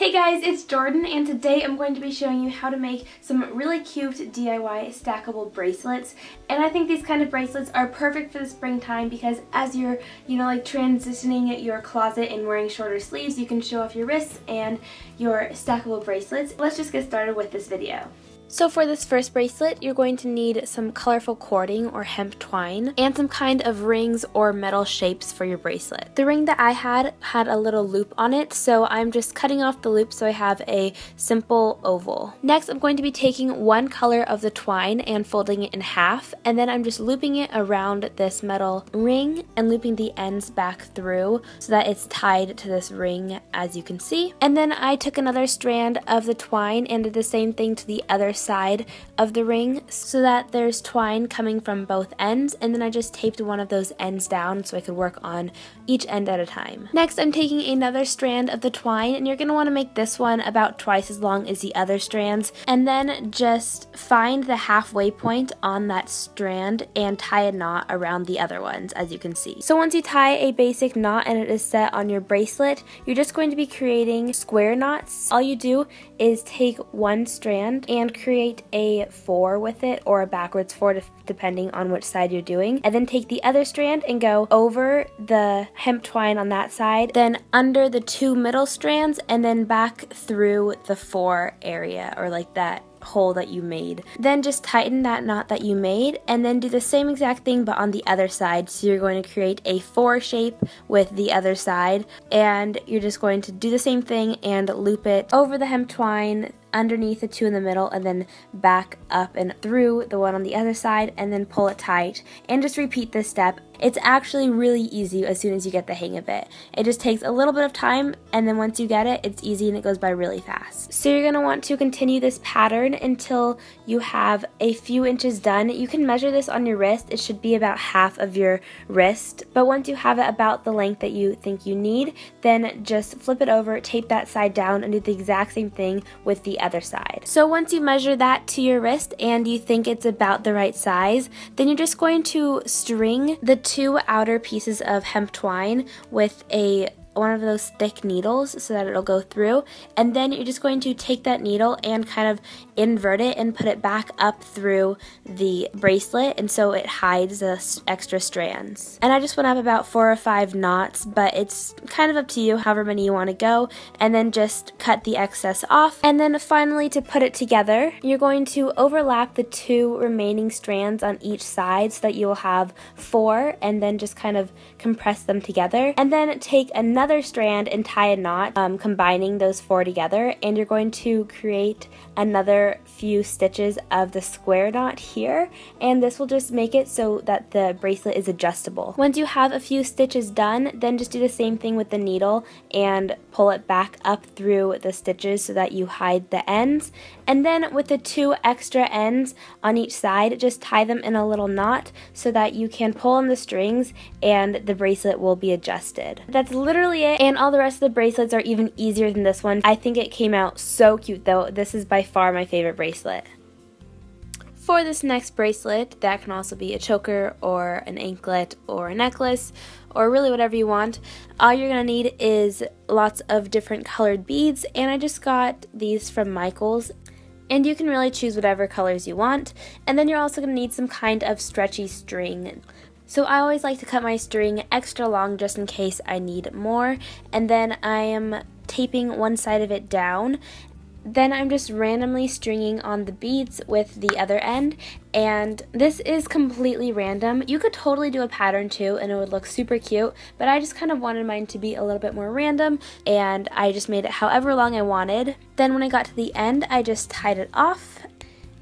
Hey guys, it's Jordan and today I'm going to be showing you how to make some really cute DIY stackable bracelets. And I think these kind of bracelets are perfect for the springtime because as you're, you know, like transitioning your closet and wearing shorter sleeves, you can show off your wrists and your stackable bracelets. Let's just get started with this video. So for this first bracelet, you're going to need some colorful cording or hemp twine and some kind of rings or metal shapes for your bracelet. The ring that I had had a little loop on it, so I'm just cutting off the loop so I have a simple oval. Next, I'm going to be taking one color of the twine and folding it in half, and then I'm just looping it around this metal ring and looping the ends back through so that it's tied to this ring as you can see. And then I took another strand of the twine and did the same thing to the other side of the ring so that there's twine coming from both ends and then I just taped one of those ends down so I could work on each end at a time. Next I'm taking another strand of the twine and you're going to want to make this one about twice as long as the other strands and then just find the halfway point on that strand and tie a knot around the other ones as you can see. So once you tie a basic knot and it is set on your bracelet you're just going to be creating square knots. All you do is take one strand and create create a four with it or a backwards four depending on which side you're doing. And then take the other strand and go over the hemp twine on that side, then under the two middle strands and then back through the four area or like that hole that you made. Then just tighten that knot that you made and then do the same exact thing but on the other side. So you're going to create a four shape with the other side and you're just going to do the same thing and loop it over the hemp twine underneath the two in the middle and then back up and through the one on the other side and then pull it tight and just repeat this step it's actually really easy as soon as you get the hang of it. It just takes a little bit of time and then once you get it, it's easy and it goes by really fast. So you're going to want to continue this pattern until you have a few inches done. You can measure this on your wrist. It should be about half of your wrist. But once you have it about the length that you think you need, then just flip it over, tape that side down, and do the exact same thing with the other side. So once you measure that to your wrist and you think it's about the right size, then you're just going to string the two outer pieces of hemp twine with a one of those thick needles so that it'll go through. And then you're just going to take that needle and kind of invert it and put it back up through the bracelet and so it hides the extra strands. And I just went up about four or five knots but it's kind of up to you however many you want to go and then just cut the excess off. And then finally to put it together you're going to overlap the two remaining strands on each side so that you will have four and then just kind of compress them together. And then take another another strand and tie a knot, um, combining those four together, and you're going to create another few stitches of the square knot here, and this will just make it so that the bracelet is adjustable. Once you have a few stitches done, then just do the same thing with the needle and pull it back up through the stitches so that you hide the ends, and then with the two extra ends on each side, just tie them in a little knot so that you can pull on the strings and the bracelet will be adjusted. That's literally And all the rest of the bracelets are even easier than this one. I think it came out so cute though. This is by far my favorite bracelet. For this next bracelet, that can also be a choker or an anklet or a necklace or really whatever you want. All you're going to need is lots of different colored beads and I just got these from Michaels and you can really choose whatever colors you want. And then you're also going to need some kind of stretchy string. So I always like to cut my string extra long just in case I need more. And then I am taping one side of it down. Then I'm just randomly stringing on the beads with the other end. And this is completely random. You could totally do a pattern too and it would look super cute. But I just kind of wanted mine to be a little bit more random. And I just made it however long I wanted. Then when I got to the end, I just tied it off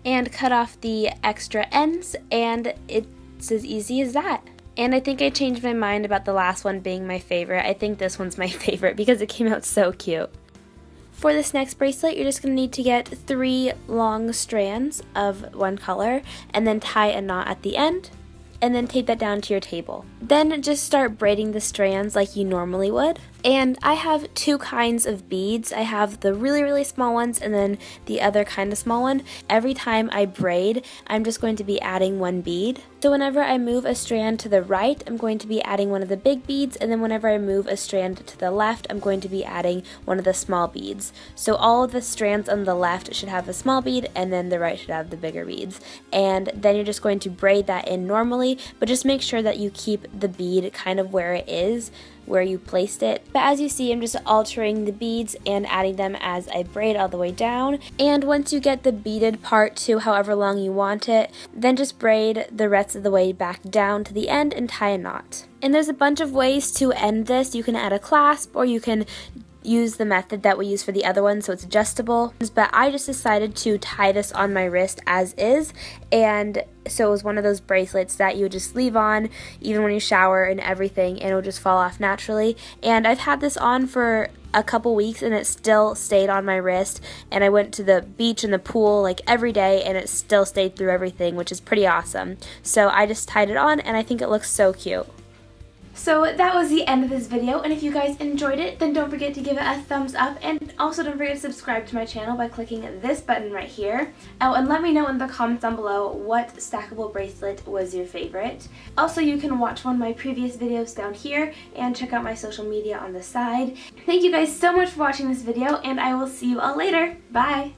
and cut off the extra ends and it it's as easy as that. And I think I changed my mind about the last one being my favorite. I think this one's my favorite because it came out so cute. For this next bracelet, you're just going to need to get three long strands of one color and then tie a knot at the end and then tape that down to your table. Then just start braiding the strands like you normally would. And I have two kinds of beads. I have the really, really small ones and then the other kind of small one. Every time I braid, I'm just going to be adding one bead. So whenever I move a strand to the right, I'm going to be adding one of the big beads, and then whenever I move a strand to the left, I'm going to be adding one of the small beads. So all of the strands on the left should have a small bead, and then the right should have the bigger beads. And then you're just going to braid that in normally, but just make sure that you keep the bead kind of where it is where you placed it. But as you see, I'm just altering the beads and adding them as I braid all the way down. And once you get the beaded part to however long you want it, then just braid the rest of the way back down to the end and tie a knot. And there's a bunch of ways to end this. You can add a clasp or you can use the method that we use for the other one so it's adjustable. But I just decided to tie this on my wrist as is and so it was one of those bracelets that you would just leave on even when you shower and everything and it would just fall off naturally. And I've had this on for a couple weeks and it still stayed on my wrist. And I went to the beach and the pool like every day and it still stayed through everything which is pretty awesome. So I just tied it on and I think it looks so cute so that was the end of this video, and if you guys enjoyed it, then don't forget to give it a thumbs up, and also don't forget to subscribe to my channel by clicking this button right here. Oh, and let me know in the comments down below what stackable bracelet was your favorite. Also, you can watch one of my previous videos down here, and check out my social media on the side. Thank you guys so much for watching this video, and I will see you all later. Bye!